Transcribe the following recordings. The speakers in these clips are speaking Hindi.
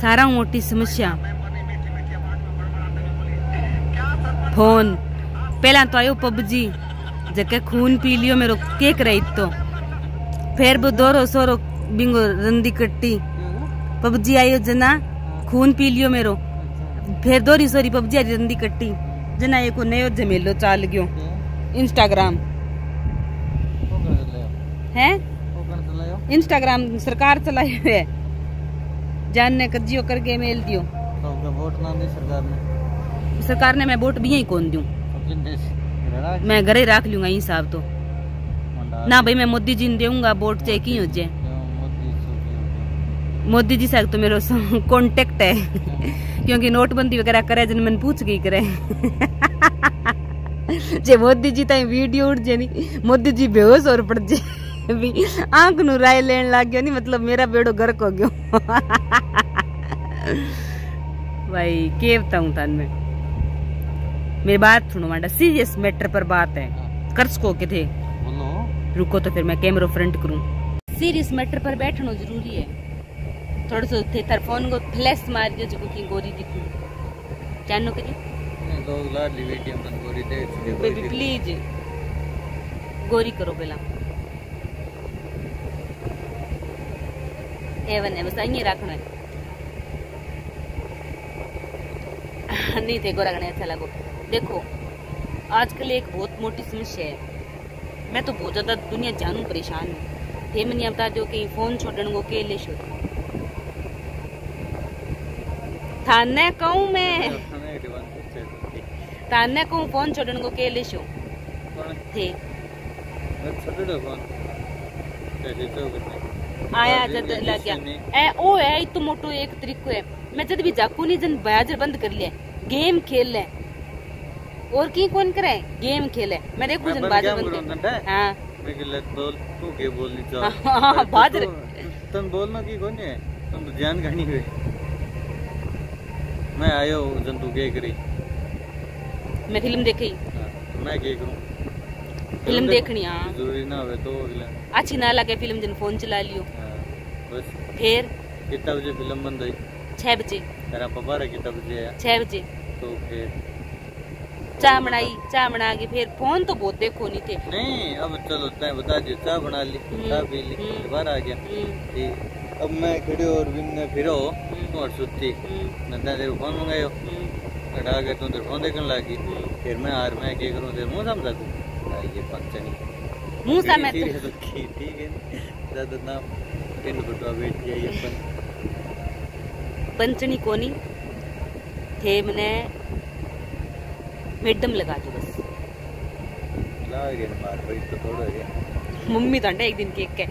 सारा मोटी समस्या। फ़ोन। पहला तो आयो पबजी जके खून पी लियो मेरो केक रही तो। फिर वो दोरो सोरो बिंगो रंदी कट्टी। पबजी आयो जना खून पी लियो मेरो। फिर दोरी सोरी पबजी आई रंदी कट्टी। जना एक नयो झमेलो चाल गयो। इंस्टाग्राम है? इंस्टाग्राम सरकार चलाई है। जान ने कजियो करके मेल दियो। वोट ना दी सरकार ने। सरकार ने मैं वोट भी यही कौन दूँ मैं घरे रख लूँगा यही साहब तो। ना भाई मैं मोदी जी ने दूँगा वोट चाहे की हो जाए। मोदी जी से तो मेरा कांटेक्ट है। क्योंकि नोटबंदी वगैरह करे जन मन पूछ गई करे। जे मोदी जी ताई वीडियो उठ जे मोदी जी बेहोश और पड़ जे भी आँख नु राय लेन लग गया नहीं मतलब मेरा बेड़ो घर को गयो। भाई के बताऊँ तन में? मेरी बात सुनो मांडा सीरियस मैटर पर बात है। कर्ज को के थे बोलो। रुको तो फिर मैं कैमरा फ्रंट करूँ। सीरियस मैटर पर बैठना ज़रूरी है। थोड़ा सो थे तर फ़ोन को फ्लैश मार दियो जो की गोरी दिखू। जानो करियो लोग लाडली बेटियाँ मन गोरी दे बेबी प्लीज़ गोरी करो पहला। एवन है बस अहीं रखना है नहीं थे गोरा गणे अच्छा लगो देखो आजकल एक बहुत मोटी समस्या है मैं तो बहुत ज़्यादा दुनिया जानू परेशान हूँ थे मैंने बता दो कि फ़ोन छोड़ने को के ले शो थाने कहूँ मैं ताने को फ़ोन छोड़ने को के ले शो थे आया जद लग गया। ए ओ है इतो मोटो एक तरीको है। मैं जद भी जाकू नहीं जन बयाजर बंद कर लिया। गेम खेल ले। और की कौन करे? गेम खेले। मैं देखू जन बाजर बंद कर। हाँ? मैं बोल तू के बोलनी चाह हाँ, बाजर। तन बोलना की कौन है? तुम तो जान घनी हुए मैं आयो जन तू के करी? मैं फ़िल्म देखी। हाँ, तो मैं के करूँ? फ़िल्म देखनी हाँ। ज़रूरी ना होवे तो अगला। अच्छी ना लगे फ़िल्म जन फ़ोन चला लियो। हाँ, बस। फिर? कितना बजे फ़िल्म बंद हुई? छह बजे। तेरा पापा रे कितना बजे आया? छह बजे। तो फिर? चाय बनाई चाय बना के फिर फ़ोन तो बहुत देखो नहीं थे। नहीं अब चलो तय बता दियो चाय बना ली हम्म, चाय पी ली हम्म। बाहर आ गया। हम्म, ठीक अब मैं खड़े और बिन ने फिरो और सुती हम्म, नंदा तेरे फ़ोन मंगायो। हम्म, हटा के तू तेरे फ़ोन देखने लगी। हम्म। फिर मैं हार मैं क्या करूँ तेरे मुँह समझा दूँ ये पंचनी मुँह सा ठीक है तो ज़्यादा ना पंचनी कोनी थे मैंने मैडम लगा दो बस तो मम्मी तो एक दिन केक के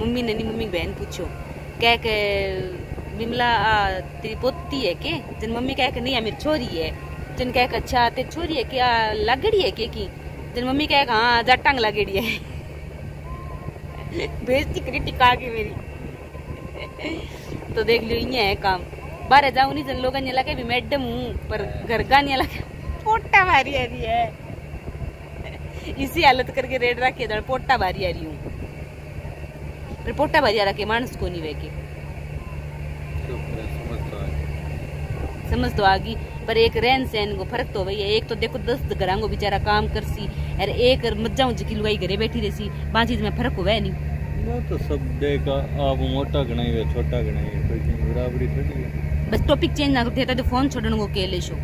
मम्मी ने नहीं मम्मी बहन पूछो कह के बिमला तेरी पोती है के जन मम्मी कह के नहीं है मेरी छोरी है जन कह के अच्छा तेरी छोरी है क्या लगड़ी है के की जन मम्मी कह के हाँ जटांग लगड़ी है बेइज्जती करी टिका के मेरी तो देख लियो ये है काम। बाहर जाऊँ नहीं, जन लोग लगे भी मैडम हूँ, पर घर का नहीं लगे पोटा भारी आ रही है। इसी हालत करके रेड रखी है पोटा भारी आ रही हूँ। फिर पोटा भारी आ रखे मानस को नहीं वेके। तो समझ तो आ तो गई पर एक रहन सहन को फ़र्क तो वही है। एक तो देखो, दस घरा को बेचारा काम कर सी और एक मज्जा की लुगाई घरे बैठी रही सी चीज़ में फ़र्क हुआ नहीं। तो सब देखा आप मोटा गणाई है छोटा गणाई है कोई चीज़ बराबरी थोड़ी है। बस टॉपिक चेंज ना करते तो फ़ोन छोड़ने को के ले शो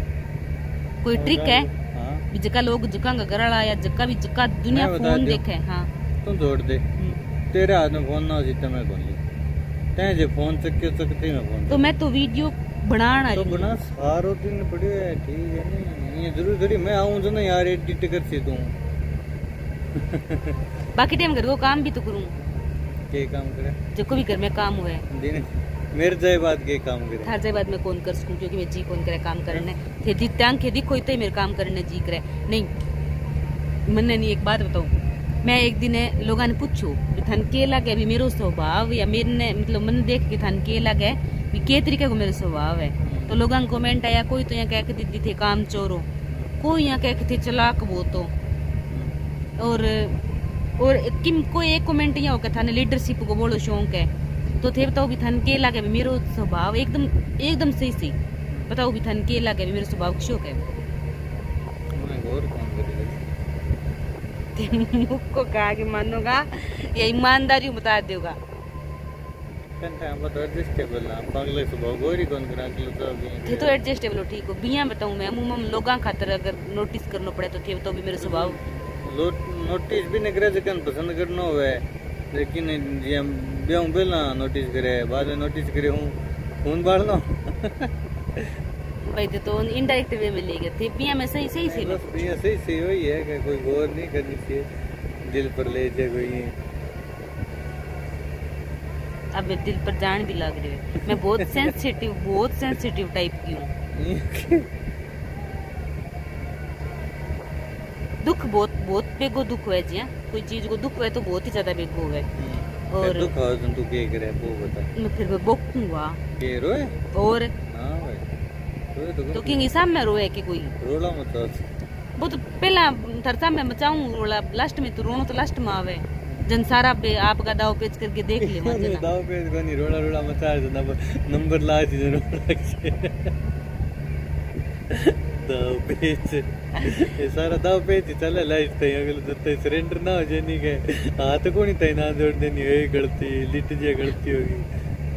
कोई ट्रिक है? हाँ। भी जका लोग जका का वाला या जका भी जका दुनिया फ़ोन देखे हाँ। तुम छोड़ दे। हम्म। तेरे हाथ में फ़ोन ना हो जितना मैं कौन तैं जे फ़ोन चक्के सकती मैं फ़ोन तो मैं तो वीडियो बनाना तो हूँ। बना सारो दिन पड़े है ठीक है नहीं? ये ज़रूर थोड़ी मैं आऊँ जो ना यार एडिट कर सी तू बाकी टाइम घर को काम भी तो करूँ। के काम करे। जो को भी घर में काम हुआ है। दिन मेरे जाए बात के काम करे। हर जगह बाद में कौन कर सकूँ क्योंकि मैं जी कौन करे काम करने। थे दी त्यांग खे दिखो इतने मेरे काम करने जी करे। नहीं मैंने नहीं एक बात बताऊँ। मैं एक दिन लोगों ने पूछो कि थान के लगे अभी मेरो स्वभाव या मेरे ने मतलब मैंने देख के थान के लगे भी के तरीके को मेरा स्वभाव है। तो लोगों का कमेंट आया कोई तो यहाँ कह के दीदी थे काम चोरो। कोई यहाँ कह के थे चलाक वो तो। और और किम कोई एक कमेंट यहाँ होगा थाने लीडरशिप को बोलो शौक है। तो थे बताओ भी थन के लगे मेरो स्वभाव एकदम एकदम सही सही बताओ भी थन के लगे मेरो स्वभाव शौक है। को कहा कि मानोगा या ईमानदारी बता देगा। के थे तो एडजस्टेबल हो ठीक हो। बिया बताऊँ मैं मुँह लोगा खातर अगर नोटिस करना पड़े तो थे तो भी मेरे स्वभाव। नोटिस भी नहीं करे जकन पसंद करना हुए लेकिन जे हम ब्याह पहला नोटिस करे बाद में नोटिस करे हूँ खून बाढ़ लो भाई तो इनडायरेक्ट वे में ले थे बिया में सही सही से बस ये सही सही वही है कि कोई गौर नहीं करनी चाहिए। दिल पर ले जाए कोई। अब मेरे दिल पर जान भी लग रही है। मैं बहुत सेंसिटिव बहुत सेंसिटिव टाइप की हूँ। दुख बहुत बहुत बेगो दुख है जी हाँ। कोई चीज़ को दुख है तो बहुत ही ज़्यादा बेगो है। और और दुख हो तू के करे वो बता। मैं फिर मैं बोकूँगा के रोए? और? हाँ भाई। तो तो किंग हिसाब में रोए कि कोई? रोला मत तो वो तो पहला थरसा में मचाऊं रोला लास्ट में तो रोनो तो लास्ट में आवे। जन सारा पे आपका दाव पेच करके देख ले दाव पे कोनी रोला रोला मचा है नंबर नंबर ला जी रोला दाव पेच। ये सारा दाव ही अगले ना हो ना लिट होगी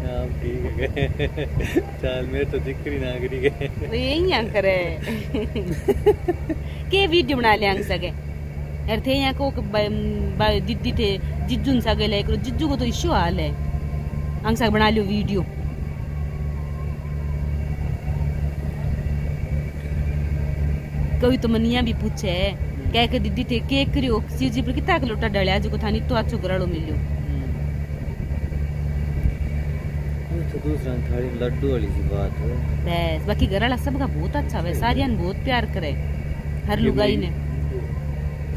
हाँ ठीक है चल मेरे तो ना करी गए यही यहाँ करे के वीडियो बना ले सके यार थे यहाँ को दीदी थे जिज्जू जिज्जू को तो इश्यू हाल है अंग सग बना लियो वीडियो कभी तो मनिया भी पूछे है कह के दीदी थे के करियो सीजी पर कितना लोटा डलिया जो को थानी तो अच्छो गराड़ो मिलियो। लड्डू वाली सी बात है। बस बाकी गराड़ा सबका बहुत अच्छा है सारियान बहुत प्यार करे हर लुगाई ने।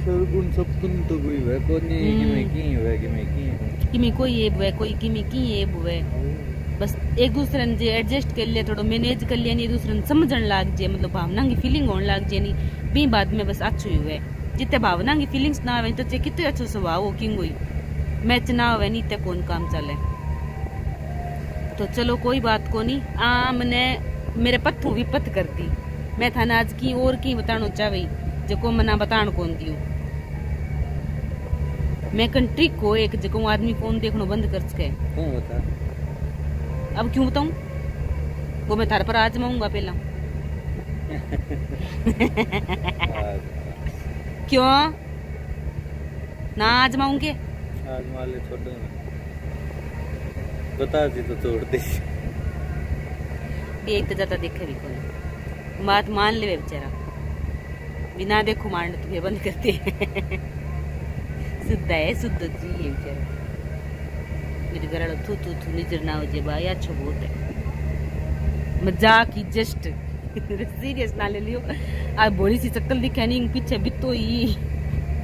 सरगुण सपन तो कोई है कौन नहीं कि मैं की है कि मैं की है किमी कोई ये बुए कोई किमी की ये बुए बस एक दूसरे ने जे एडजस्ट कर लिया, थोड़ा मैनेज कर लिया, नहीं, दूसरे ने समझण लाग जे मतलब भावना की फीलिंग होने लाग जे नहीं। बी बाद में बस अच्छो हुए। जितने भावना की फीलिंग्स ना आवे तो चे कितने अच्छो स्वभाव हो, किंग हुई। मैच ना होवे नहीं, ते कौन काम चले। तो चलो, कोई बात को नहीं। आ मने मेरे पत्थू विपत करती मैं थाने आज की और की बतानो चाहवी, जो मना बताण कौन दियो। मैं कंट्री को एक जको आदमी फ़ोन देखनो बंद कर सके। अब क्यों बताऊँ? वो मैं थारे पर आजमाऊँगा पहला। क्यों? ना आजमाऊँगे आज माले छोड़ो ना बता दी तो तोड़ दे। भी एक तो ज़्यादा देखे भी कौन? बात मान ले बेचारा। बिना देखो मारने तुम्हें बंद करते हैं। शुद्ध है शुद्ध जी है बेचारा। मेरे घर वाला थू थू थू ना हो जे भाई अच्छो बहुत है मज़ाक ही जस्ट सीरियस ना ले लियो आज बोली सी शक्ल दिखा नहीं पीछे बितो ही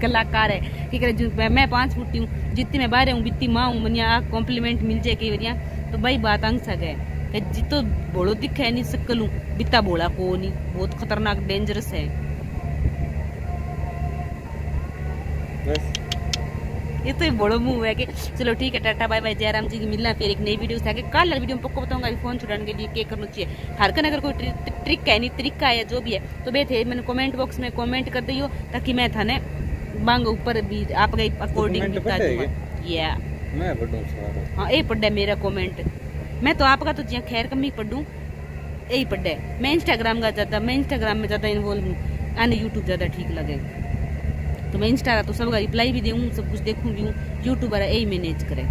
कलाकार है कि करे जो मैं- पाँच फुट हूँ जितनी मैं बाहर हूँ बित्ती माँ हूँ मनिया कॉम्प्लीमेंट मिल जाए कई बारिया तो भाई बात अंग सक है कि जितो बोलो दिखा नहीं शक्ल हूँ बित्ता बोला को नहीं बहुत खतरनाक डेंजरस है बस ये तो बड़ो मुँह है कि चलो ठीक है tata bye bye Jairam ji की मिलना फिर एक नई वीडियो से कल वीडियो में पक्को बताऊँगा फ़ोन छुड़ाने के लिए क्या करना चाहिए। हर कन अगर कोई ट्रिक है नहीं तरीका है जो भी है तो बे थे मैंने कमेंट बॉक्स में कमेंट कर दियो ताकि मैं थाने मांग ऊपर भी आपके अकॉर्डिंग comment बता दूँगा। या मैं हाँ। यही पढ़ा मेरा कमेंट मैं तो आपका तो जिया खैर कमी पढ़ूं। यही पढ़ा है। मैं इंस्टाग्राम का ज़्यादा मैं इंस्टाग्राम में ज़्यादा इन्वॉल्व हूँ आने यूट्यूब ज़्यादा ठीक लगे। तो मैं इंस्टा तो सबका रिप्लाई भी दूँ सब कुछ देखूँ भी हूँ। यूट्यूबर यही मैनेज करे।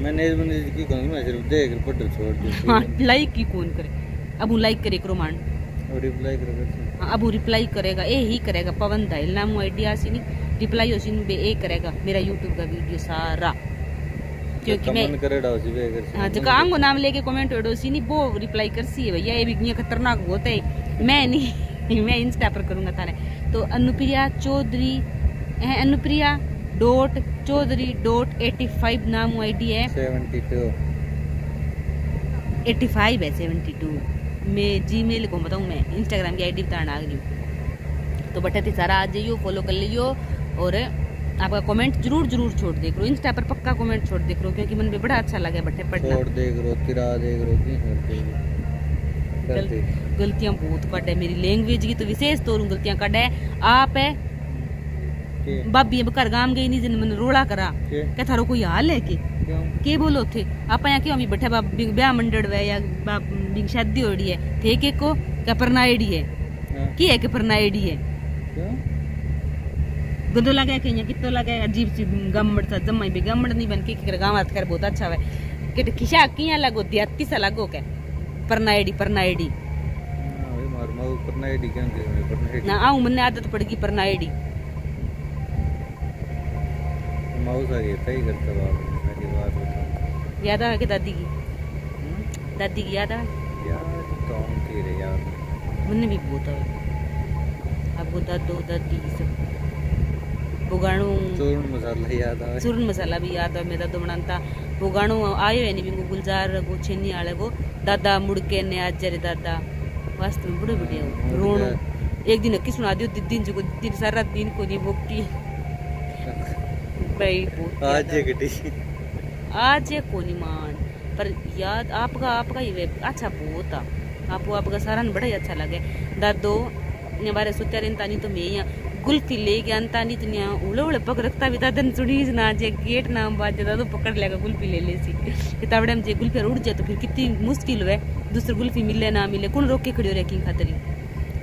मैंने इस मैंने की कहूँ मैं सिर्फ़ देख कर पढ़ छोड़ दी। हाँ लाइक ही कौन करे? अब लाइक करे करो मान और रिप्लाई कर कर हाँ अब रिप्लाई करेगा ए ही करेगा पवन धाइल नाम आइडिया सी नहीं रिप्लाई होसी बे ए करेगा मेरा यूट्यूब का वीडियो सारा। क्योंकि मैं करे हाँ जगह आंगो नाम लेके कमेंट हो सी नहीं वो रिप्लाई कर सी है भैया ये भी खतरनाक होता है। मैं नहीं मैं इंस्टा पर करूँगा थाने तो अनुप्रिया चौधरी है Anupriya dot Chaudhary dot eighty five नाम आईडी है। 72 एट्टी फाइव है सेवेंटी टू। मैं जी मेल को बताऊँ मैं इंस्टाग्राम की आईडी बताना आ गई हूँ। तो बटे थी सारा आ जाइयो फॉलो कर लियो और आपका कमेंट ज़रूर ज़रूर छोड़ देख करो। इंस्टा पर पक्का कमेंट छोड़ दे करो क्योंकि मन में बड़ा अच्छा लगे बट्टे पढ़ना। छोड़ दे करो तिरा दे करो की गल, गलतियाँ बहुत कट है। मेरी लैंग्वेज की तो विशेष तौर गलतियाँ कट है। आप है भाभी घर गाँव गई नहीं जिन मन रोड़ा करा। के? क्या थारो कोई हाल है कि? के बोलो थे आप यहाँ क्यों बैठे? बा बिग- ब्याह मंडड़ वे या बा बिग शादी होड़ी है। थे के को? क्या परनाइडी है? हाँ, की है कि है? गंदो लगा के यहाँ कितो लगा? अजीब सी गम्मड़ सा जम्मा भी गम्मड़ नहीं बन के कि गाँव हाथ कर बहुत अच्छा है कि खिशा किया लगो? देहाती सा लगो क्या परनाइडी परनाइडी हाँ, ना के आऊँ आदत पड़ गई परनाइडी माउस आ गया तय करता बाप सारी बात बता याद आ के दादी की? हम्म? दादी की याद आ तो हम की रे यार मन भी बहुत है आपको दादो दादी सब। बुगाणू चूर्ण मसाला याद आवे चूर्ण मसाला भी याद है मेरा तो बनाता वो गाणो आयो है नहीं गुलजार को छेनी आले को। दादा मुड़के ने आज जरे दादा। वास्तव में बड़े बढ़िया हो। रोणो एक दिन अक्की सुना दियो दिन जो दिन सारा दिन को नहीं बोकी भाई आज ये गटी आज ये कोनी मान। पर याद आपका आपका ही अच्छा बहुत था। आपको आपका सारा न बड़ा ही अच्छा लगे। दादो ने बारे सुत्या रहता नहीं तो मैं यहाँ गुल्फी ले गया अंता नहीं तो यहाँ उड़े उड़े पक रखता भी दादन सुनी ना जे गेट ना बाजे दादो पकड़ लेगा गुल्फी ले ले सी। किताबड़े में जे गुल्फी उड़ जाए तो फिर कितनी मुश्किल हुए। दूसरे गुल्फी मिले ना मिले कौन रोक के खड़ी हो रहे खातरी?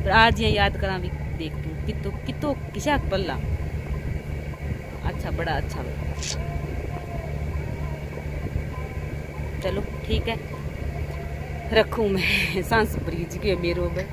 पर आज यहाँ याद करा भी देख तू कितो कितो किशाक पल्ला। अच्छा बड़ा अच्छा। चलो ठीक है। रखूँ मैं सांस ब्रिज के मेरे में।